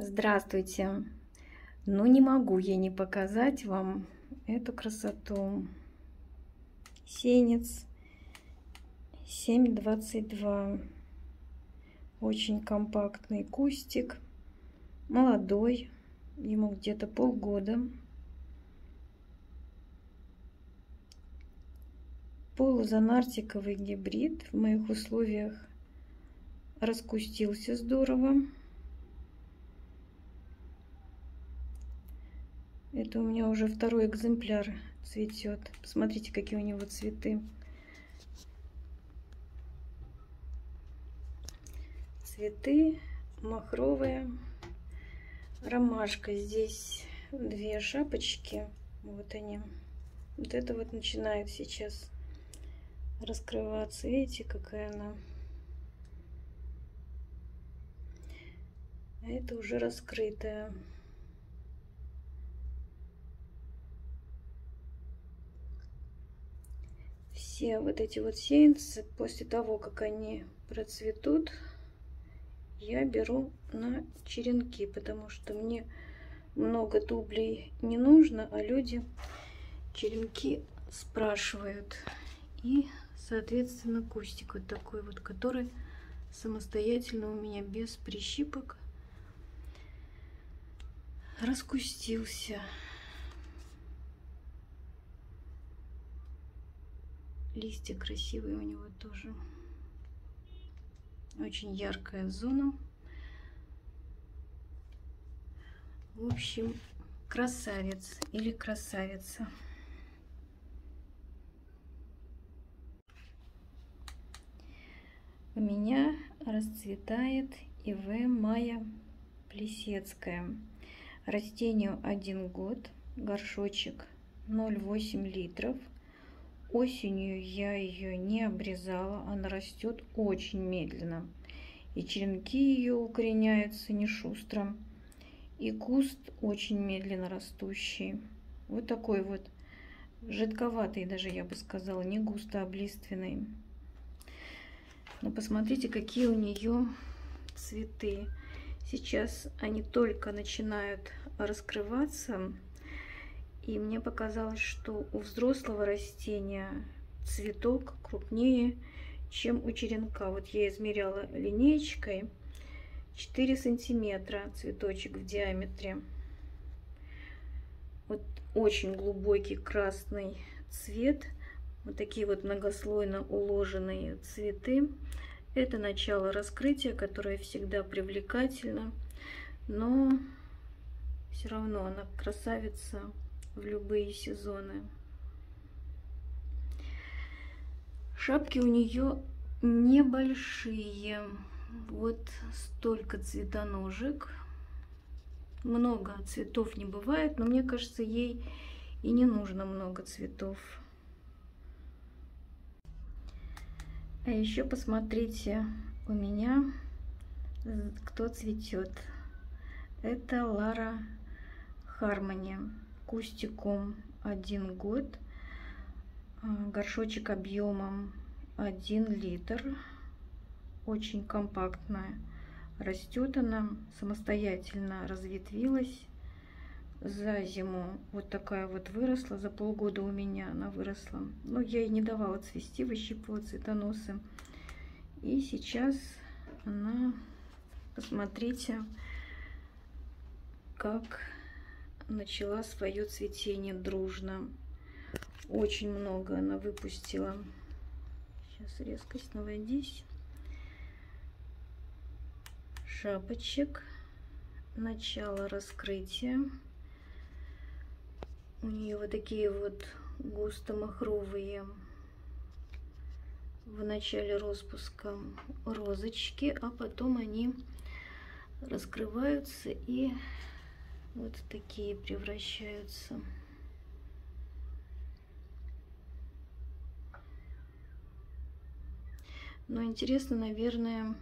Здравствуйте! Ну не могу я не показать вам эту красоту. Сенец 722. Очень компактный кустик. Молодой. Ему где-то полгода. Полузанартиковый гибрид в моих условиях раскустился здорово. Это у меня уже второй экземпляр цветет. Посмотрите, какие у него цветы. Цветы махровые. Ромашка. Здесь две шапочки. Вот они. Вот это вот начинает сейчас раскрываться. Видите, какая она. А это уже раскрытая. Все вот эти вот сеянцы, после того, как они процветут, я беру на черенки, потому что мне много дублей не нужно, а люди черенки спрашивают. И, соответственно, кустик вот такой вот, который самостоятельно у меня без прищипок раскустился. Листья красивые у него тоже. Очень яркая зона. В общем, красавец или красавица. У меня расцветает ИВ Майя Плесецкая. Растению один год, горшочек 0,8 литров – Осенью я ее не обрезала, она растет очень медленно. И черенки ее укореняются не шустро. И куст очень медленно растущий. Вот такой вот жидковатый даже, я бы сказала, не густо облиственный. Но посмотрите, какие у нее цветы. Сейчас они только начинают раскрываться. И мне показалось, что у взрослого растения цветок крупнее, чем у черенка. Вот я измеряла линеечкой 4 сантиметра цветочек в диаметре. Вот очень глубокий красный цвет. Вот такие вот многослойно уложенные цветы. Это начало раскрытия, которое всегда привлекательно, но все равно она красавица в любые сезоны. Шапки у нее небольшие. Вот столько цветоножек. Много цветов не бывает, но мне кажется, ей и не нужно много цветов. А еще посмотрите, у меня кто цветет. Это Лара Хармони кустиком один год, а, горшочек объемом 1 литр, очень компактная. Растет она, самостоятельно разветвилась за зиму. Вот такая вот выросла, за полгода у меня она выросла. Но я ей не давала цвести, выщипывала цветоносы. И сейчас она, посмотрите, как начала свое цветение дружно. Очень много она выпустила. Сейчас резкость наводись. Шапочек. Начало раскрытия. У нее вот такие вот густо-махровые в начале распуска розочки, а потом они раскрываются и вот такие превращаются. Но интересно, наверное,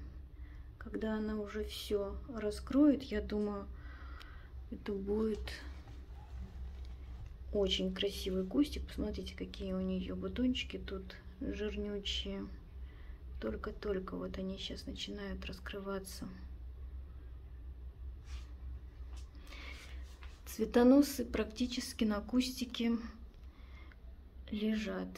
когда она уже все раскроет, я думаю, это будет очень красивый кустик. Посмотрите, какие у нее бутончики тут жирнючие. Только-только вот они сейчас начинают раскрываться. Цветоносы практически на кустике лежат.